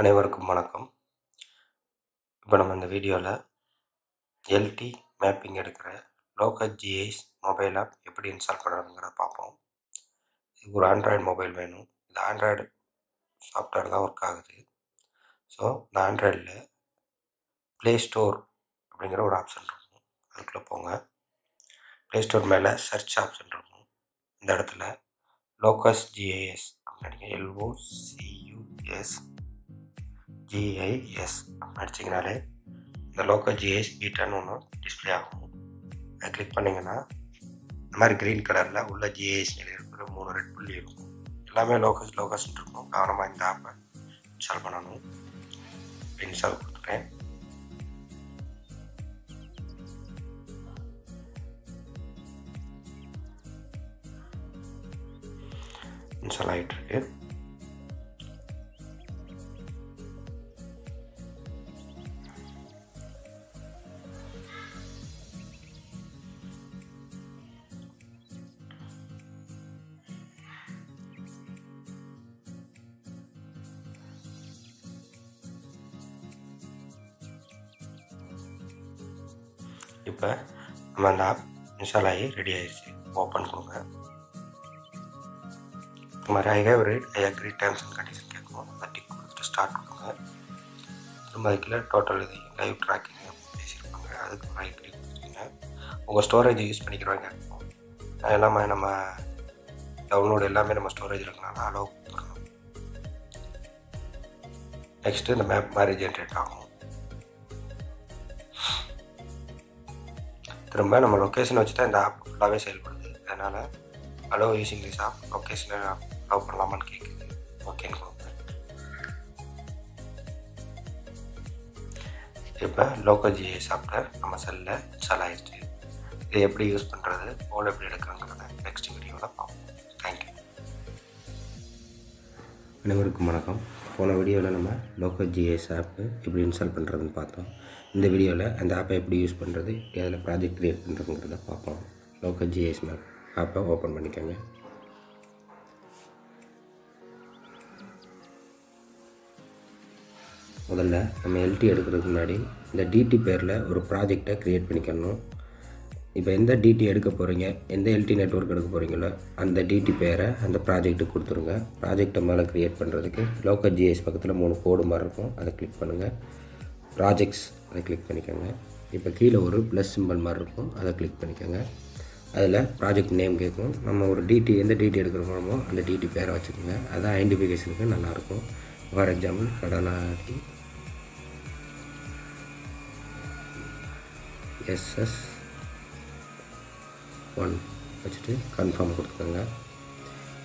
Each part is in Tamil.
அனைவருக்கும் வணக்கம். இப்போ நம்ம இந்த வீடியோவில் எல்டி மேப்பிங் எடுக்கிற லோக்கல் ஜிஐஸ் மொபைல் ஆப் எப்படி இன்ஸ்டால் பண்ணுறதுங்கிறத பார்ப்போம். இதுக்கு ஒரு ஆண்ட்ராய்டு மொபைல் வேணும். இந்த ஆண்ட்ராய்டு சாஃப்ட்வேர் தான் ஒர்க் ஆகுது. ஸோ இந்த ஆண்ட்ராய்டில் ப்ளே ஸ்டோர் அப்படிங்கிற ஒரு ஆப்ஷன் இருக்கும். அதுக்குள்ளே போங்க. ப்ளே ஸ்டோர் மேலே சர்ச் ஆப்ஷன் இருக்கும். இந்த இடத்துல லோக்கஸ் ஜிஐஎஸ் அப்படின்னு எல்ஓசியூஎஸ் ஜிஐஎஸ் அடிச்சிங்கனாலே இந்த லோக்கல் ஜிஐஎஸ் பீட்டான்னு ஒன்று டிஸ்பிளே ஆகும். அதை கிளிக் பண்ணிங்கன்னா இந்த மாதிரி க்ரீன் கலரில் உள்ள ஜிஐஎஸ் இருக்கிற மூணு ரெட் புள்ளி இருக்கும். எல்லாமே லோக்கஸ் லோக்கஸ் இருக்கும். கவனமாக இந்த ஆப்பை இன்ஸ்டால் பண்ணணும். இன்ஸ்டால் கொடுத்துட்டேன். இன்ஸ்டால் ஆகிட்டுருக்கு இப்போ நம்ம அந்த ஆப் இன்ஸ்டால் ஆகி ரெடி ஆகிடுச்சு ஓப்பன் கொடுங்க இந்த மாதிரி I have read I agree terms and condition கேட்கும் அதை டிக் கொடுத்துட்டு ஸ்டார்ட் கொடுங்க திரும்ப அதுக்குள்ள டோட்டல் இது லைவ் ட்ராக்கிங் பேசியிருப்பாங்க அதுக்கு ஒரு அக்ரி கொடுத்துருங்க உங்கள் ஸ்டோரேஜ் யூஸ் பண்ணிக்கிறவங்க. எல்லாமே நம்ம டவுன்லோடு எல்லாமே நம்ம ஸ்டோரேஜ் இருக்கனால அலோவ் கொடுத்துடணும் நெக்ஸ்ட்டு இந்த மேப் மாதிரி ஜென்ரேட் ஆகும். திரும்ப நம்ம லொக்கேஷன் வச்சு தான் இந்த ஆப் ஃபுல்லாகவே செயல்படுது. அதனால் அலோ யூசிங் திஸ் ஆப் லொக்கேஷனை அலோவ் பண்ணலாமான்னு கேட்குது ஓகேன்னு கொடுப்பேன் இப்போ லோக்கல் ஜிஏ சாப்பிட்ட நம்ம செல்லில் இன்ஸ்டால் ஆகிடுச்சு இதை எப்படி யூஸ் பண்ணுறது ஃபோன் எப்படி எடுக்கிறோங்கிறத நெக்ஸ்ட் வீடியோவில் பார்ப்போம். தேங்க்யூ அனைவருக்கும் வணக்கம். போன வீடியோவில் நம்ம லோக்கல் ஜிஎஸ் ஆப்பு எப்படி இன்ஸ்டால் பண்ணுறதுன்னு பார்த்தோம். இந்த வீடியோவில் அந்த ஆப்பை எப்படி யூஸ் பண்ணுறது அதில் ப்ராஜெக்ட் க்ரியேட் பண்ணுறதுங்கிறத பார்ப்போம். லோக்கல் ஜிஎஸ் மேப் ஆப்பை ஓப்பன் பண்ணிக்கோங்க. முதல்ல நம்ம எல்டி எடுக்கிறதுக்கு முன்னாடி இந்த டிடி பேரில் ஒரு ப்ராஜெக்டை க்ரியேட் பண்ணிக்கணும். இப்போ எந்த டிடி எடுக்க போகிறீங்க எந்த எல்டி நெட்ஒர்க் எடுக்க போகிறீங்களோ அந்த டிடி பேரை அந்த ப்ராஜெக்ட்டுக்கு கொடுத்துருங்க. ப்ராஜெக்டை மேலே க்ரியேட் பண்ணுறதுக்கு லோக்கல் ஜிஎஸ் பக்கத்தில் மூணு கோடு மாதிரி இருக்கும் அதை கிளிக் பண்ணுங்கள் ப்ராஜெக்ட்ஸ் அதை கிளிக் பண்ணிக்கோங்க. இப்போ கீழே ஒரு ப்ளஸ் சிம்பிள் மாதிரி இருக்கும். அதை கிளிக் பண்ணிக்கோங்க. அதில் ப்ராஜெக்ட் நேம் கேட்கும். நம்ம ஒரு டிடி எந்த டிடி எடுக்கிறோமோ அந்த டிடி பேரை வச்சுக்கோங்க. அதான் ஐடென்டிஃபிகேஷனுக்கு நல்லாயிருக்கும். For example Kadaladi SS one வச்சுட்டு கன்ஃபார்ம் கொடுத்துக்கோங்க.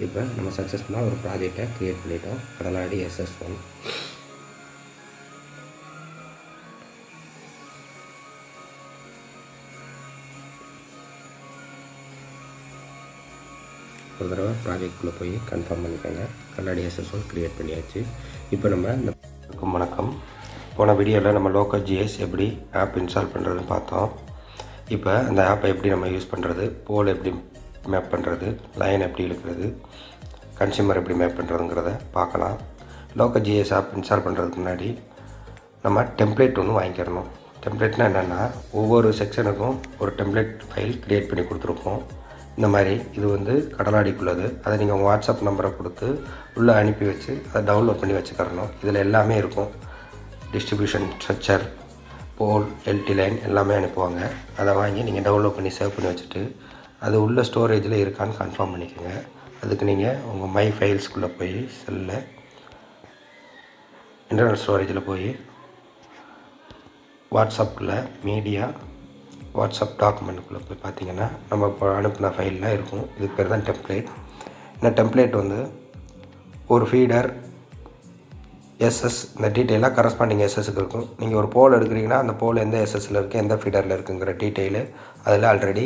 இப்போ நம்ம சக்ஸஸ்ஃபுல்லாக ஒரு ப்ராஜெக்டை க்ரியேட் பண்ணிட்டோம். கடலாடி எஸ்எஸ் ஒன் ஒரு தடவை ப்ராஜெக்ட்குள்ளே போய் கன்ஃபார்ம் பண்ணிக்கோங்க. கண்ணாடி எஸ்எஸ் ஒன் க்ரியேட் பண்ணியாச்சு. இப்போ நம்ம இந்த வணக்கம். போன வீடியோவில் நம்ம லோக்கல் ஜிஎஸ் எப்படி ஆப் இன்ஸ்டால் பண்ணுறதுன்னு பார்த்தோம். இப்போ அந்த ஆப்பை எப்படி நம்ம யூஸ் பண்ணுறது போல் எப்படி மேப் பண்ணுறது லைன் எப்படி இழுக்கிறது கன்சியூமர் எப்படி மேப் பண்ணுறதுங்கிறத பார்க்கலாம். லோக்கல் ஜிஎஸ் ஆப் இன்ஸ்டால் பண்ணுறதுக்கு முன்னாடி நம்ம டெம்ப்ளேட் ஒன்று வாங்கிக்கிறணும் டெம்ப்ளேட்னால் என்னென்னா ஒவ்வொரு செக்ஷனுக்கும் ஒரு டெம்ப்ளேட் ஃபைல் க்ரியேட் பண்ணி கொடுத்துருப்போம். இந்த மாதிரி இது வந்து கடலாடிக்குள்ளது அதை நீங்கள் உங்கள் வாட்ஸ்அப் நம்பரை கொடுத்து உள்ளே அனுப்பி வச்சு அதை டவுன்லோட் பண்ணி வச்சுக்கிறணும். இதில் எல்லாமே இருக்கும். Distribution structure pole LT line எல்லாமே அனுப்புவாங்க. அதை வாங்கி நீங்கள் டவுன்லோட் பண்ணி சேவ் பண்ணி வச்சுட்டு அது உள்ள ஸ்டோரேஜில் இருக்கான்னு கன்ஃபார்ம் பண்ணிக்கோங்க. அதுக்கு நீங்கள் உங்கள் மை ஃபைல்ஸ்குள்ளே போய் செல்லில் இன்டர்னல் ஸ்டோரேஜில் போய் வாட்ஸ்அப்பில் மீடியா வாட்ஸ்அப் டாக்குமெண்ட்டுக்குள்ளே போய் பார்த்தீங்கன்னா நம்ம இப்போ அனுப்பின ஃபைல்லாம் இருக்கும். இதுக்கு பேர் தான் டெம்ப்ளேட். இந்த டெம்ப்ளேட் வந்து ஒரு ஃபீடர் எஸ்எஸ் இந்த டீட்டெயிலாக கரஸ்பாண்டிங் எஸ்எஸ்க்கு இருக்கும். நீங்கள் ஒரு போல் எடுக்கிறீங்கன்னா அந்த போல் எந்த எஸ்எஸ்சில் இருக்குது எந்த ஃபீடரில் இருக்குங்கிற டீட்டெயிலு அதில் ஆல்ரெடி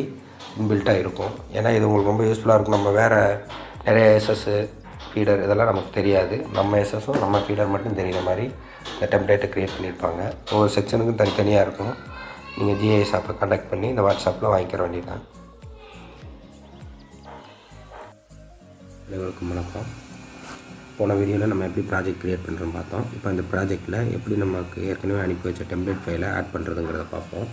இன்பில்ட்டாக இருக்கும். ஏன்னா இது உங்களுக்கு ரொம்ப யூஸ்ஃபுல்லாக இருக்கும். நம்ம வேறு நிறைய எஸ்எஸ்ஸு ஃபீடர் இதெல்லாம் நமக்கு தெரியாது. நம்ம எஸ்எஸும் நம்ம ஃபீடர் மட்டும் தெரிகிற மாதிரி இந்த டெம்ப்ளேட்டை க்ரியேட் பண்ணியிருப்பாங்க. ஒவ்வொரு செக்ஷனுக்கும் தனித்தனியாக இருக்கும். நீங்கள் ஜிஐ ஷாப்பை கான்டாக்ட் பண்ணி இந்த வாட்ஸ்அப்பில் வாங்கிக்கிற வேண்டியதான் அனைவருக்கும் வணக்கம். போன வீடியோவில் நம்ம எப்படி ப்ராஜெக்ட் க்ரியேட் பண்ணுறோம் பார்த்தோம். இப்போ அந்த ப்ராஜெக்ட்டில் எப்படி நமக்கு ஏற்கனவே அனுப்பி வச்ச டெம்ப்ளேட் ஃபைலை ஆட் பண்ணுறதுங்கிறத பார்ப்போம்.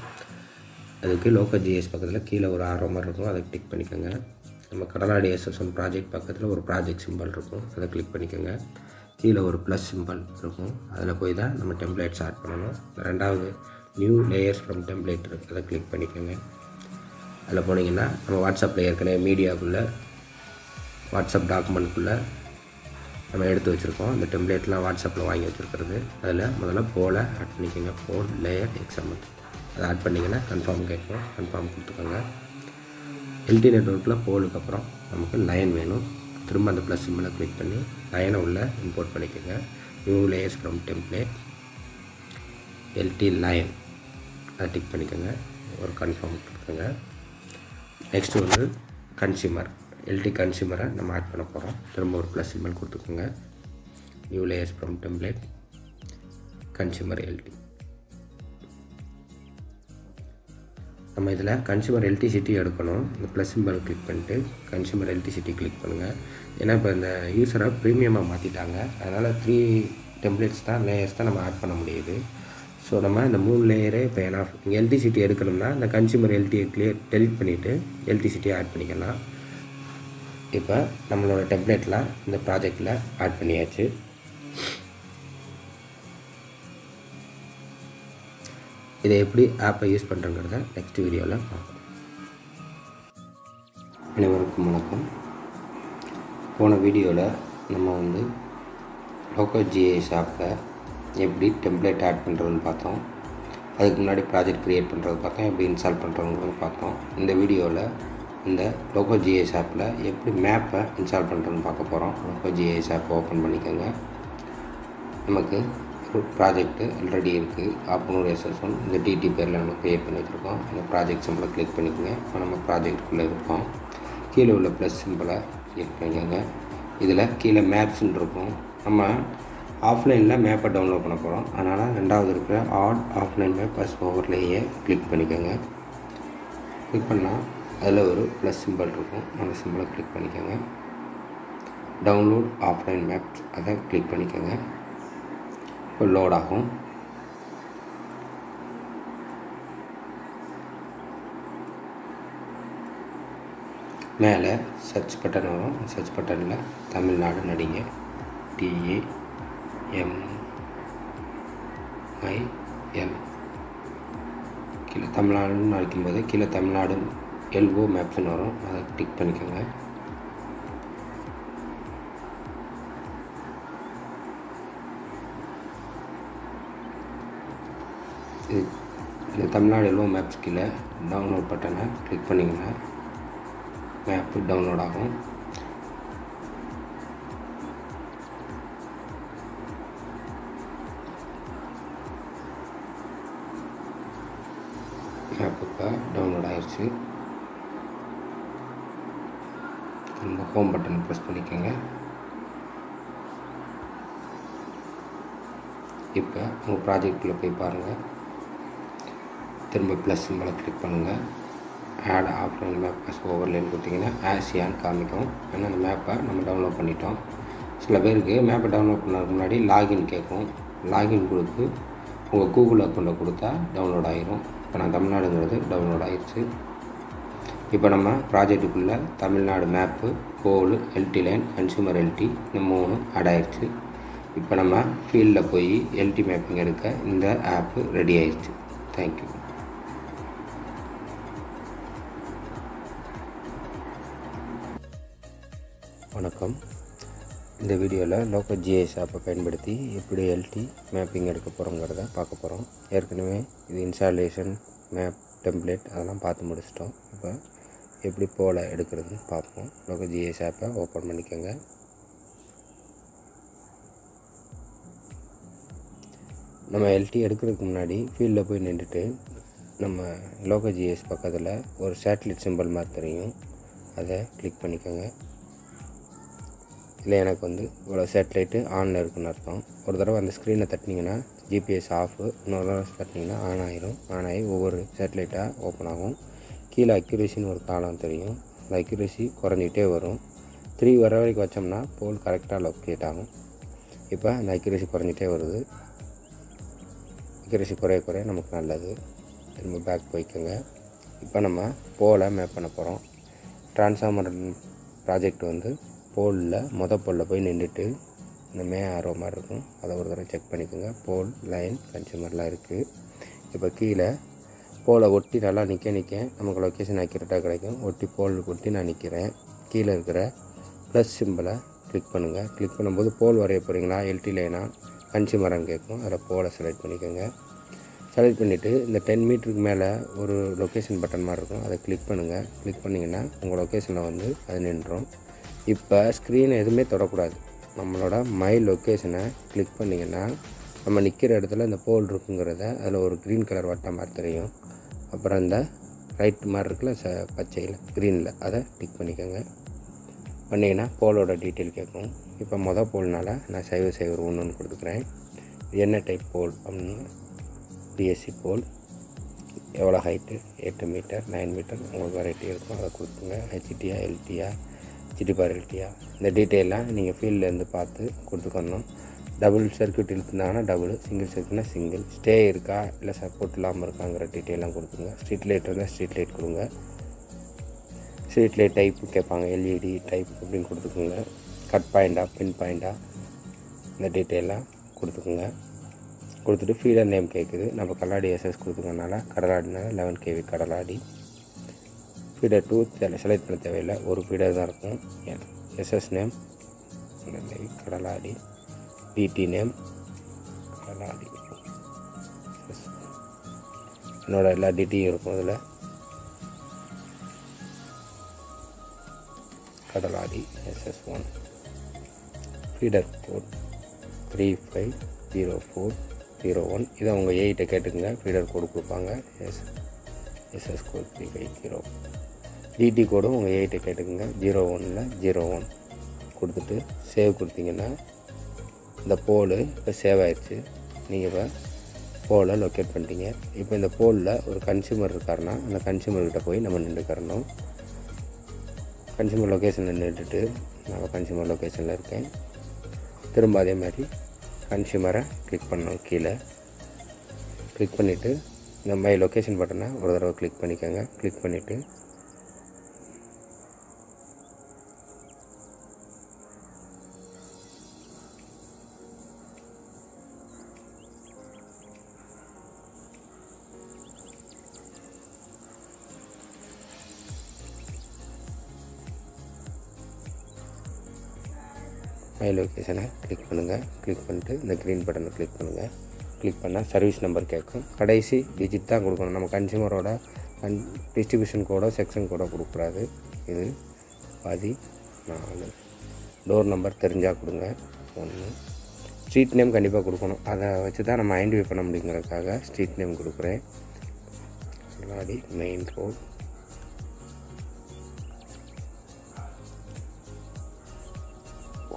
அதுக்கு லோக்கல் ஜிஎஸ் பக்கத்தில் கீழே ஒரு ஆரோ மாதிரி இருக்கும். அதை கிளிக் பண்ணிக்கோங்க. நம்ம கடலாடி எஸ்எஸ்எம் ப்ராஜெக்ட் பக்கத்தில் ஒரு ப்ராஜெக்ட் சிம்பிள் இருக்கும். அதை கிளிக் பண்ணிக்கோங்க. கீழே ஒரு ப்ளஸ் சிம்பிள் இருக்கும். அதில் போய் தான் நம்ம டெம்ப்ளேட்ஸ் ஆட் பண்ணணும். ரெண்டாவது நியூ லேயர்ஸ் ஃப்ரம் டெம்ப்ளேட் இருக்குது அதை கிளிக் பண்ணிக்கோங்க. அதில் போனீங்கன்னா நம்ம வாட்ஸ்அப்பில் ஏற்கனவே மீடியாக்குள்ளே வாட்ஸ்அப் டாக்குமெண்ட்குள்ளே நம்ம எடுத்து வச்சுருக்கோம். அந்த டெம்ப்ளேட்லாம் வாட்ஸ்அப்பில் வாங்கி வச்சுருக்கிறது. அதில் முதல்ல போல ஆட் பண்ணிக்கோங்க. போல் லேயர் எக்ஸாம்பிள் அதை ஆட் பண்ணிங்கன்னா கன்ஃபார்ம் கேட்கும். கன்ஃபார்ம் கொடுத்துக்கோங்க. எல்டி நெட்ஒர்க்கில் போலுக்கு அப்புறம் நமக்கு லைன் வேணும். திரும்ப அந்த ப்ளஸ் சிம்மில் கிளிக் பண்ணி லைனை உள்ளே இம்போர்ட் பண்ணிக்கோங்க. New layers from template LT line அதை டிக் பண்ணிக்கோங்க. ஒரு கன்ஃபார்ம் கொடுத்துக்கோங்க. நெக்ஸ்ட்டு வந்து கன்சியூமர் எல்டி கன்சியூமரை நம்ம ஆட் பண்ண போகிறோம் திரும்ப ஒரு ப்ளஸ் சிம்பிள் கொடுத்துக்கோங்க. New layers from template consumer LT நம்ம இதில் கன்சியூமர் எல்டிசிட்டி எடுக்கணும். இந்த ப்ளஸ் சிம்பிள் கிளிக் பண்ணிட்டு கன்சியூமர் எல்டிசிட்டி கிளிக் பண்ணுங்கள் ஏன்னா இப்போ இந்த யூஸரை ப்ரீமியமாக மாற்றிட்டாங்க அதனால் த்ரீ டெம்ப்ளேட்ஸ் தான் லேயர்ஸ் தான் நம்ம ஆட் பண்ண முடியுது. ஸோ நம்ம இந்த மூணு லேயரே இப்போ ஏன்னா இங்கே எல்டிசிட்டி எடுக்கணும்னா இந்த கன்சியூமர் எல்டியை கிளியர் டெலிட் பண்ணிவிட்டு எல்டிசிட்டியை ஆட் பண்ணிக்கலாம். இப்போ நம்மளோட டெம்ப்ளேட்டில் இந்த ப்ராஜெக்டில் ஆட் பண்ணியாச்சு. இதை எப்படி ஆப்பை யூஸ் பண்ணுறங்கிறத நெக்ஸ்ட் வீடியோவில் பார்ப்போம். அனைவருக்கும் வணக்கம். போன வீடியோவில் நம்ம வந்து லோக்கோ ஜிஐஎஸ் ஆப்பை எப்படி டெம்ப்ளேட் ஆட் பண்ணுறதுன்னு பார்த்தோம். அதுக்கு முன்னாடி ப்ராஜெக்ட் க்ரியேட் பண்ணுறது பார்த்தோம். எப்படி இன்ஸ்டால் பண்ணுறதுங்கிறது பார்த்தோம். இந்த வீடியோவில் இந்த லோகோ ஜிஎஸ் ஆப்பில் எப்படி மேப்பை இன்ஸ்டால் பண்ணுறதுன்னு பார்க்க போகிறோம் லோகோ ஜிஎஸ் ஆப்பை ஓப்பன் பண்ணிக்கோங்க. நமக்கு ஒரு ப்ராஜெக்ட்டு ஆல்ரெடி இருக்குது ஆப்பனூர் எஸ்எஸ் ஒன் இந்த டிடி பேரில் நம்ம க்ரியேட் பண்ணி வச்சுருக்கோம் அந்த ப்ராஜெக்ட் சிம்பிளை கிளிக் பண்ணிக்கோங்க. இப்போ நம்ம ப்ராஜெக்ட்குள்ளே இருக்கோம். கீழே உள்ள ப்ளஸ் சிம்பிளை கிளிக் பண்ணிக்கோங்க. இதில் கீழே மேப்ஸ்ன்னு இருக்கும். நம்ம ஆஃப்லைனில் மேப்பை டவுன்லோட் பண்ண போகிறோம். அதனால் ரெண்டாவது இருக்கிற ஆட் ஆஃப்லைன் மேப் பஸ் ஓவர்லேயே கிளிக் பண்ணிக்கோங்க. கிளிக் பண்ணால் அதில் ஒரு ப்ளஸ் சிம்பிள் இருக்கும். அந்த சிம்பிளை கிளிக் பண்ணிக்கோங்க. டவுன்லோட் ஆஃப்லைன் மேப்ஸ் அதை கிளிக் பண்ணிக்கோங்க. இப்போ லோட் ஆகும். மேலே சர்ச் பட்டன் வரும். சர்ச் பட்டனில் Tamil Nadu நடிங்க T A M I L கீழே தமிழ்நாடுன்னு அழைக்கும்போது கீழே தமிழ்நாடு எல்ஓ மேப்ஸ்னு வரும். அதை கிளிக் பண்ணிக்கோங்க. இது இந்த தமிழ்நாடு எல்ஓ மேப்ஸ் கீழே டவுன்லோட் பட்டனை கிளிக் பண்ணிங்கன்னா மேப்பு டவுன்லோட் ஆகும். வந்துருச்சு அந்த ஹோம் பட்டன் ப்ரெஸ் பண்ணிக்கோங்க. இப்போ உங்கள் ப்ராஜெக்டில் போய் பாருங்கள் திரும்ப ப்ளஸ் சிம்பிளை கிளிக் பண்ணுங்கள் ஆட் ஆஃப்லைன் மேப் ப்ளஸ் ஓவர்லேன்னு கொடுத்தீங்கன்னா ஆசியான்னு காமிக்கும். ஏன்னா அந்த மேப்பை நம்ம டவுன்லோட் பண்ணிட்டோம். சில பேருக்கு மேப்பை டவுன்லோட் பண்ணதுக்கு முன்னாடி லாகின் கேட்கும். லாகின் கொடுத்து உங்கள் கூகுள் அக்கௌண்ட்டை கொடுத்தா டவுன்லோட் ஆகிரும் இப்போ நான் தமிழ்நாடுங்கிறது டவுன்லோட் ஆகிடுச்சு இப்போ நம்ம ப்ராஜெக்ட்டுக்குள்ளே Tamil Nadu map pole LT line consumer LT இந்த மூணு ஆட் ஆயிடுச்சு. இப்போ நம்ம ஃபீல்டில் போய் எல்டி மேப்பிங் எடுக்க இந்த ஆப்பு ரெடி ஆயிடுச்சு. தேங்க்யூ வணக்கம். இந்த வீடியோவில் லோக்கல் ஜிஎஸ் ஆப்பை பயன்படுத்தி எப்படி எல்டி மேப்பிங் எடுக்க போகிறோங்கிறத பார்க்க போகிறோம் ஏற்கனவே இது இன்ஸ்டாலேஷன் மேப் டெம்ப்ளேட் அதெல்லாம் பார்த்து முடிச்சிட்டோம். இப்போ எப்படி போல எடுக்கிறதுன்னு பார்ப்போம். லோக்கல் ஜிஎஸ் ஆப்பை ஓப்பன் பண்ணிக்கோங்க. நம்ம எல்டி எடுக்கிறதுக்கு முன்னாடி ஃபீல்டில் போய் நின்றுட்டு நம்ம லோக்கல் ஜிஎஸ் பக்கத்தில் ஒரு சேட்டலைட் சிம்பிள் மாதிரி தெரியும். அதை கிளிக் பண்ணிக்கோங்க. இல்லை எனக்கு வந்து இவ்வளோ சேட்டலைட்டு ஆனில் இருக்குன்னு அர்த்தம். ஒரு தடவை அந்த ஸ்க்ரீனை தட்டினீங்கன்னா ஜிபிஎஸ் ஆஃபு இன்னொரு தடவை தட்டினீங்கன்னா ஆன் ஆகிரும் ஆன் ஆகி ஒவ்வொரு சேட்டலைட்டாக ஓப்பன் ஆகும். கீழே அக்யூரேசின்னு ஒரு காலம் தெரியும். அந்த அக்யூரேசி குறைஞ்சிக்கிட்டே வரும். த்ரீ வர வரைக்கும் வச்சோம்னா போல் கரெக்டாக லொக்கேட் ஆகும். இப்போ அந்த அக்யூரேசி குறைஞ்சிட்டே வருது. அக்யூரேசி குறைய குறைய நமக்கு நல்லது. திரும்ப பேக் போய்க்கோங்க. இப்போ நம்ம போலை மேப் பண்ண போகிறோம் ட்ரான்ஸ்ஃபார்மர் ப்ராஜெக்ட் வந்து போலில் மொத போலில் போய் நின்றுட்டு இந்த மே ஆரோ மாதிரி இருக்கும். அதை ஒரு தடவை செக் பண்ணிக்கோங்க. போல் லைன் கன்சியூமர்லாம் இருக்குது இப்போ கீழே போலை ஒட்டி நல்லா நிற்க நிற்க நமக்கு லொக்கேஷன் அக்யூரேட்டாக கிடைக்கும். ஒட்டி போல் ஒட்டி நான் நிற்கிறேன் கீழே இருக்கிற ப்ளஸ் சிம்பிளை கிளிக் பண்ணுங்கள் கிளிக் பண்ணும்போது போல் வரைய போகிறீங்களா எல்டி லைனா கன்சியூமரான்னு கேட்கும். அதில் போலை செலக்ட் பண்ணிக்கோங்க. செலக்ட் பண்ணிவிட்டு இந்த டென் மீட்டருக்கு மேலே ஒரு லொக்கேஷன் பட்டன் மாதிரி இருக்கும். அதை கிளிக் பண்ணுங்கள் கிளிக் பண்ணிங்கன்னா உங்கள் லொக்கேஷனில் வந்து அது நின்றோம். இப்போ ஸ்க்ரீனை எதுவுமே தொடக்கூடாது. நம்மளோட மை லொக்கேஷனை கிளிக் பண்ணிங்கன்னா நம்ம நிற்கிற இடத்துல இந்த போல் இருக்குங்கிறத அதில் ஒரு க்ரீன் கலர் வட்டம் மாதிரி தெரியும். அப்புறம் இந்த ரைட் மாதிரி இருக்குல்ல ச பச்சையில் க்ரீனில் அதை டிக் பண்ணிக்கோங்க. பண்ணிங்கன்னா போலோட டீட்டெயில் கேட்கும். இப்போ மொதல் போல்னால் நான் சைவ சைவர் ஒன்று கொடுத்துக்கிறேன். என்ன டைப் போல் அப்படின்னு பிஎஸ்சி போல் எவ்வளோ ஹைட்டு எட்டு மீட்டர் நைன் மீட்டர் உங்களுக்கு வெரைட்டி இருக்கும். அதை கொடுத்துங்க. ஹெச்டியா எல்டியா ஹெச்டிபார் இந்த டீட்டெயிலாம் நீங்கள் ஃபீல்ட்லேருந்து பார்த்து கொடுத்துக்கணும். டபுள் சர்க்கியூட் இழுத்துனாங்கன்னா டபுள் சிங்கிள் சர்க்கியூட்னா சிங்கிள் ஸ்டே இருக்கா? இல்லை சப்போர்ட் இல்லாமல் இருக்காங்கிற டீட்டெயிலாம் கொடுத்துங்க ஸ்ட்ரீட் லைட் இருந்தால் ஸ்ட்ரீட் லைட் கொடுங்க. ஸ்ட்ரீட் லைட் டைப்பு கேட்பாங்க. எல்இடி டைப் அப்படின்னு கொடுத்துக்குங்க. கட் பாயிண்டா பின் பாயிண்டா இந்த டீட்டெயிலாம் கொடுத்துக்குங்க. கொடுத்துட்டு ஃபீடர் நேம் கேட்குது. நம்ம கல்லாடி எஸ்எஸ் கொடுத்துக்கனால கடலாடினால eleven KV Kadaladi. Feeder two select பண்ண தேவையில்லை. ஒரு ஃபீடர் தான் இருக்கும். SS name Kadaladi DT name Kadaladi. என்னோட எல்லா டிடியும் இருக்கும் அதில் Kadaladi SS one feeder code three five zero four zero one இதை உங்கள் எயிட்டை கேட்டுக்கோங்க. ஃபீடர் கோடு கொடுப்பாங்க. S SS code three five zero DT கோடும் உங்கள் எயிட்டை கேட்டுக்கோங்க. ஜீரோ ஒனில் ஜீரோ ஒன் கொடுத்துட்டு சேவ் கொடுத்தீங்கன்னா இந்த போலு இப்போ சேவ் ஆயிடுச்சு. நீங்கள் இப்போ போலை லொக்கேட் பண்ணிட்டீங்க. இப்போ இந்த போலில் ஒரு கன்சியூமர் இருக்காருன்னா அந்த கன்சியூமர்கிட்ட போய் நம்ம நின்றுக்கிறணும். கன்சியூமர் லொக்கேஷனில் நின்றுட்டு நான் கன்சியூமர் லொக்கேஷனில் இருக்கேன். திரும்ப அதே மாதிரி கன்சியூமரை கிளிக் பண்ணணும் கீழே. கிளிக் பண்ணிவிட்டு இந்த மை லொக்கேஷன் பட்டனை ஒரு தடவை கிளிக் பண்ணிக்கோங்க. கிளிக் பண்ணிவிட்டு மை லொக்கேஷனை கிளிக் பண்ணுங்கள் கிளிக் பண்ணிட்டு இந்த க்ரீன் பட்டனை கிளிக் பண்ணுங்கள் கிளிக் பண்ணால் சர்வீஸ் நம்பர் கேட்கும். கடைசி டிஜிட் தான் கொடுக்கணும். நம்ம கன்சியூமரோட கன் டிஸ்ட்ரிபியூஷன் கோடோ செக்ஷன் கோடோ கொடுக்கக்கூடாது. இது பாதி நாலு டோர் நம்பர் தெரிஞ்சால் கொடுங்க. ஒன்று ஸ்ட்ரீட் நேம் கண்டிப்பாக கொடுக்கணும். அதை வச்சு தான் நம்ம ஐடென்டிஃபை பண்ண முடியுங்கிறதுக்காக ஸ்ட்ரீட் நேம் கொடுக்குறேன். முன்னாடி மெயின் ரோட்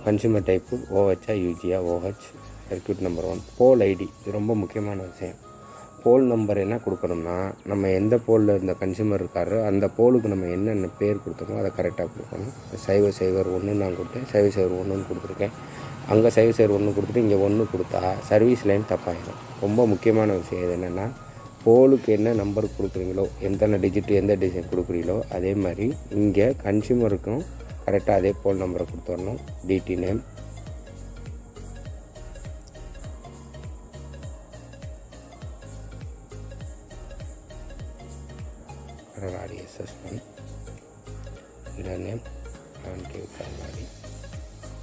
கன்சூமர் டைப்பு ஓஹெச்சா யூஜியா OH circuit number one pole ID இது ரொம்ப முக்கியமான விஷயம். போல் நம்பர் என்ன கொடுக்கணும்னா நம்ம எந்த போலில் இந்த கன்சியூமர் இருக்காரோ அந்த போலுக்கு நம்ம என்னென்ன பேர் கொடுத்தோமோ அதை கரெக்டாக கொடுக்கணும். சைவ சைவர் ஒன்று நான் கொடுத்தேன் சைவ சைவர் ஒன்றுன்னு கொடுத்துருக்கேன். அங்கே சைவ சைவர் ஒன்று கொடுத்துட்டு இங்கே ஒன்று கொடுத்தா சர்வீஸ் லைன் தப்பாயிடும். ரொம்ப முக்கியமான விஷயம் இது என்னென்னா போலுக்கு என்ன நம்பர் கொடுக்குறீங்களோ எத்தனை டிஜிட் எந்த டிசைன் கொடுக்குறீங்களோ அதே மாதிரி இங்கே கன்சியூமருக்கும் கரெக்டாக அதே போல் நம்பரை கொடுத்துடணும். டிடி நேம் கடலாடி எஸ்எஸ் இதர் name Kadaladi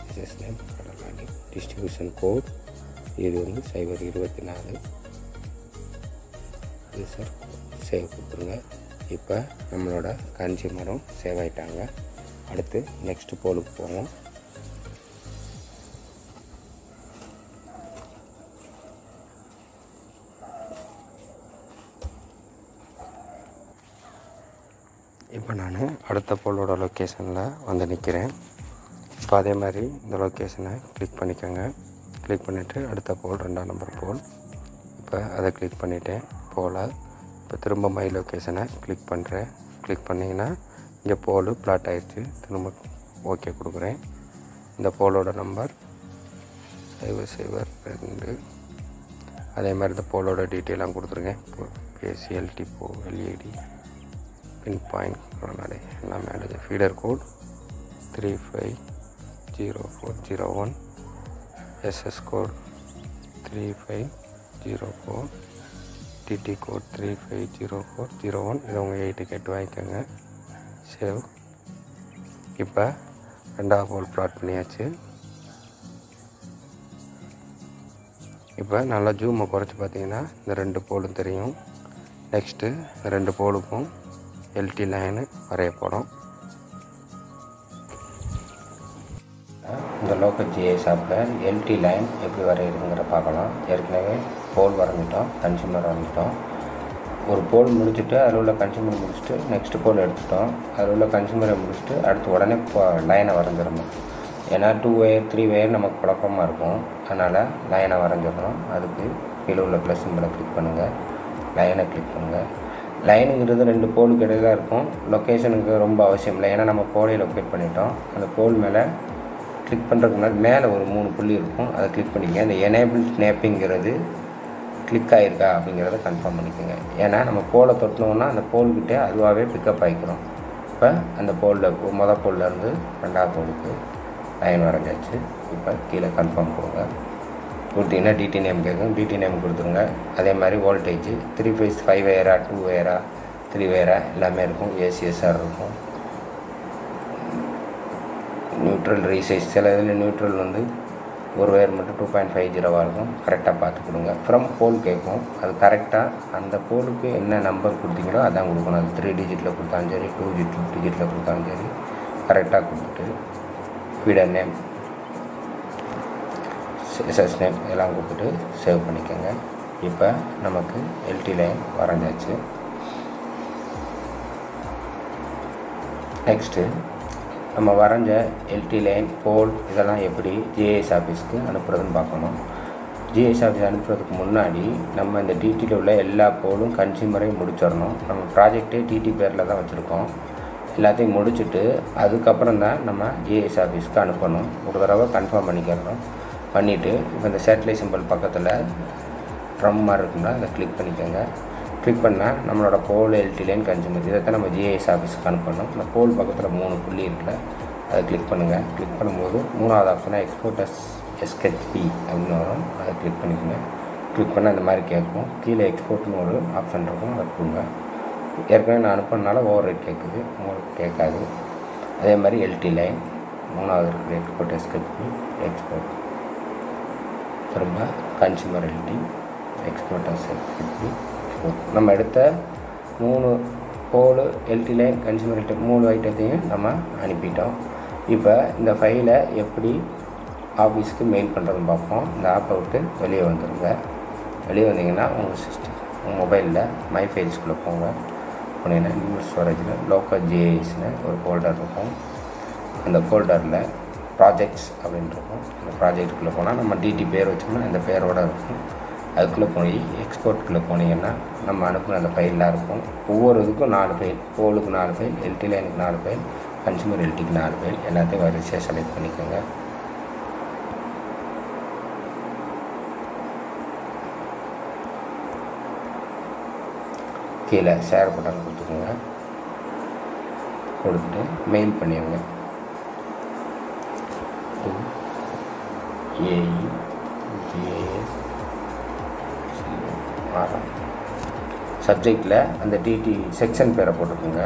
SS name Kadaladi distribution code இது வந்து சைபர் இருபத்தி நாலு இது சார் சேவ் கொடுத்துருங்க. இப்போ நம்மளோட கன்சியூமரும் சேவ் ஆகிட்டாங்க அடுத்து நெக்ஸ்ட் போலுக்கு போவோம். இப்போ நான் அடுத்த போலோட லொக்கேஷனில் வந்து நிற்கிறேன் இப்போ அதே மாதிரி இந்த லொக்கேஷனை கிளிக் பண்ணிக்கோங்க. கிளிக் பண்ணிவிட்டு அடுத்த போல் ரெண்டாம் நம்பர் போல். இப்போ அதை கிளிக் பண்ணிட்டேன். போல். இப்போ திரும்ப மை லொக்கேஷனை கிளிக் பண்ணுறேன் கிளிக் பண்ணிங்கன்னா இங்கே போல் பிளாட் ஆகிடுச்சு திரும்ப ஓகே கொடுக்குறேன். இந்த போலோட நம்பர் சைபர் சைபர் ரெண்டு. அதே மாதிரி இந்த போலோட டீட்டெயிலாம் கொடுத்துருங்க. பிஎஸ்சிஎல்டி போ எல்இடி பின் பாயிண்ட் கொரோனாடே எல்லாமே அடுது feeder code three five zero four zero one SS code three five zero four DT code three five zero four zero one இதை உங்கள் எயிட்டு கேட்டு வாங்கிக்கோங்க. சேவ் இப்போ ரெண்டாவது போல் ப்ளாட் பண்ணியாச்சு. இப்போ நல்லா ஜூமை குறைச்சி பார்த்தீங்கன்னா இந்த ரெண்டு போலும் தெரியும். நெக்ஸ்ட்டு இந்த ரெண்டு போலுக்கும் எல்டி லைனு வரைய போகிறோம் இந்த லோக்கல் ஜிஐ ஷாப்பில் எல்டி லைன் எப்படி வரையுதுங்கிற பார்க்கலாம். ஏற்கனவே போல் வரைஞ்சிட்டோம் கன்சியூமர் வரைஞ்சிட்டோம் ஒரு போல் முடிச்சுட்டு அதில் உள்ள கன்சியூமரை முடிச்சுட்டு நெக்ஸ்ட் போல் எடுத்துட்டோம். அதில் உள்ள கன்சியூமரை முடிச்சுட்டு அடுத்து உடனே லைனை வரைஞ்சிடணும். ஏன்னா டூ ஒயர் த்ரீ ஒயர் நமக்கு குழப்பமாக இருக்கும். அதனால் லைனை வரைஞ்சிடணும். அதுக்கு கீழே உள்ள ப்ளஸ் சிம்பிளை கிளிக் பண்ணுங்கள் லைனை கிளிக் பண்ணுங்கள் லைனுங்கிறது ரெண்டு போலுக்கு இடையில இருக்கும். லொக்கேஷனுக்கு ரொம்ப அவசியம் இல்லை. ஏன்னா நம்ம போலே லொக்கேட் பண்ணிட்டோம். அந்த போல் மேலே கிளிக் பண்ணுறதுக்கு முன்னாடி மேலே ஒரு மூணு புள்ளி இருக்கும். அதை கிளிக் பண்ணிக்கங்க. அந்த எனேபிள் ஸ்னேப்பிங்கிறது கிளிக் ஆகிருக்கா அப்படிங்கிறத கன்ஃபார்ம் பண்ணிக்கோங்க. ஏன்னா நம்ம போலை தொட்டினோம்னா அந்த போல்கிட்டே அதுவாகவே பிக்கப் ஆகிக்கிறோம் இப்போ அந்த போலில் மொதல் போல்லேருந்து ரெண்டாவது போலுக்கு லைன் வரைஞ்சாச்சு. இப்போ கீழே கன்ஃபார்ம் கொடுங்க கொடுத்தீங்கன்னா டிடி நேம் கேட்கும். டிடி நேம் கொடுத்துருங்க. அதே மாதிரி வோல்டேஜ் த்ரீ ஃபைஸ் ஃபைவ் வயரா டூ வயரா த்ரீ வயரா எல்லாமே இருக்கும். ஏசிஎஸ்ஆர் இருக்கும். நியூட்ரல் ரீசைஸ் சில இதில் நியூட்ரல் வந்து ஒரு ஒயர் மட்டும் டூ பாயிண்ட் ஃபைவ் ஜீரோவாக இருக்கும். கரெக்டாக பார்த்து கொடுங்க. ஃப்ரம் போல் கேட்கும். அது கரெக்டாக அந்த போலுக்கு என்ன நம்பர் கொடுத்தீங்களோ அதான் கொடுக்கணும். அது த்ரீ டிஜிட்டில் கொடுத்தாலும் சரி டூ டிஜிட் டிஜிட்டில் கொடுத்தாலும் சரி கரெக்டாக கொடுத்துட்டு ஃபீடர் நேம் எஸ்எஸ் நேம் எல்லாம் கொடுத்துட்டு சேவ் பண்ணிக்கோங்க. இப்போ நமக்கு எல்டி லைன் வரைஞ்சாச்சு. நெக்ஸ்ட்டு நம்ம வரைஞ்ச எல்டி லைன் போல் இதெல்லாம் எப்படி ஜிஏஎஸ் ஆஃபீஸ்க்கு அனுப்புகிறதுன்னு பார்க்கணும். ஜிஎஸ் ஆஃபீஸ் அனுப்புறதுக்கு முன்னாடி நம்ம இந்த டிடியில் உள்ள எல்லா போலும் கன்சியூமரையும் முடிச்சிடணும். நம்ம ப்ராஜெக்டே டிடி பேரில் தான் வச்சுருக்கோம். எல்லாத்தையும் முடிச்சுட்டு அதுக்கப்புறம் தான் நம்ம ஜிஎஸ் ஆஃபீஸ்க்கு அனுப்பணும். ஒரு தடவை கன்ஃபார்ம் பண்ணிக்கிறோம் பண்ணிவிட்டு இப்போ இந்த சேட்டலைட் சிம்பிள் பக்கத்தில் ட்ரம் மாதிரி இருக்கும்னா அதை கிளிக் பண்ணிக்கோங்க. கிளிக் பண்ணால் நம்மளோட போல் எல்டி லைன் இதை தான் நம்ம ஜிஐஎஸ் ஆஃபீஸ்க்கு அனுப்பணும். இந்த போல் பக்கத்தில் மூணு புள்ளி இருக்குல்ல அதை கிளிக் பண்ணுங்கள் கிளிக் பண்ணும்போது மூணாவது ஆப்ஷனாக எக்ஸ்போர்ட்டஸ் எஸ்கெச்பி அப்படின்னு வரும். அதை கிளிக் பண்ணிக்கோங்க. கிளிக் பண்ணால் இந்த மாதிரி கேட்கும். கீழே எக்ஸ்போர்ட்னு ஒரு ஆப்ஷன் இருக்கும். அதை கொடுங்க. ஏற்கனவே நான் அனுப்பினால ஓவர் ரேட் கேட்குது. உங்களுக்கு கேட்காது. அதே மாதிரி எல்டி லைன் மூணாவது இருக்குது. எக்ஸ்போர்ட் எஸ்கெச்பி எக்ஸ்போர்ட் திரும்ப கன்சியூமர் எல்டி எக்ஸ்போர்ட் எஸ்கெச்பி நம்ம எடுத்த மூணு ஹோலு எல்டி லைன் கன்சியூமர் ஐட்டம் மூணு ஐட்டத்தையும் நம்ம அனுப்பிட்டோம். இப்போ இந்த ஃபைலை எப்படி ஆஃபீஸ்க்கு மெயில் பண்ணுறதுன்னு பார்ப்போம். இந்த ஆப்பை விட்டு வெளியே வந்துடுங்க வெளியே வந்தீங்கன்னா உங்கள் சிஸ்டம் உங்கள் மொபைலில் மை ஃபைல்ஸ்குள்ளே போங்க. போனீங்கன்னா நியூ ஸ்டோரேஜில் லோக்கல் ஜிஐஸ்னு ஒரு ஃபோல்டர் இருக்கும். அந்த ஃபோல்டரில் ப்ராஜெக்ட்ஸ் அப்படின்னு இருக்கும். அந்த ப்ராஜெக்டுக்குள்ளே போனால் நம்ம டிடி பேர் வச்சோம்னா அந்த பேரோட இருக்கும். அதுக்குள்ளே போய் எக்ஸ்போர்ட்டுக்குள்ளே போனீங்கன்னா நம்ம அனுப்புகிற அந்த ஃபைல்லாம் இருக்கும். ஒவ்வொரு இதுக்கும் நாலு ஃபைல் போலுக்கு நாலு ஃபைல் எல்டியில் எனக்கு நாலு ஃபைல் கன்சூமர் எல்டிக்கு நாலு ஃபைல் எல்லாத்தையும் வரிசையாக செலக்ட் பண்ணிக்கோங்க. கீழே ஷேர் பட்டன் கொடுத்துக்கோங்க. கொடுத்துட்டு மெயில் பண்ணிடுங்க. ஏஇ ஏ ஆறாம் சப்ஜெக்டில் அந்த டிடி செக்ஷன் பேரை போட்டுக்கோங்க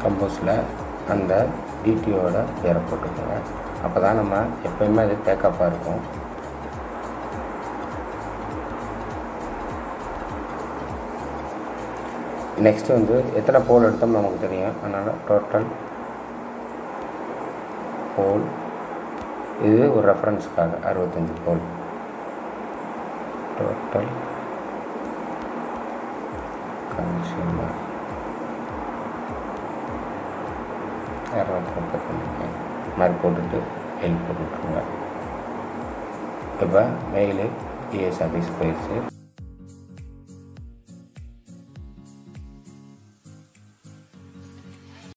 கம்போஸில் அந்த டிடியோட பேரை போட்டுக்கோங்க அப்போ தான் நம்ம எப்போயுமே அது பேக்கப்பாக இருக்கும் நெக்ஸ்ட் வந்து எத்தனை போல் எடுத்தோம் நமக்கு தெரியும். அதனால் டோட்டல் போல் இது ஒரு ரெஃபரன்ஸுக்காக அறுபத்தஞ்சு போல் டோட்டல் கன்சியூமர் இரநூத்தி முப்பத்தஞ்சு. மாதிரி போட்டுட்டு மெயில் போட்டு இப்போ மெயிலு இஎஸ் ஆஃபீஸ் போயிடுச்சு.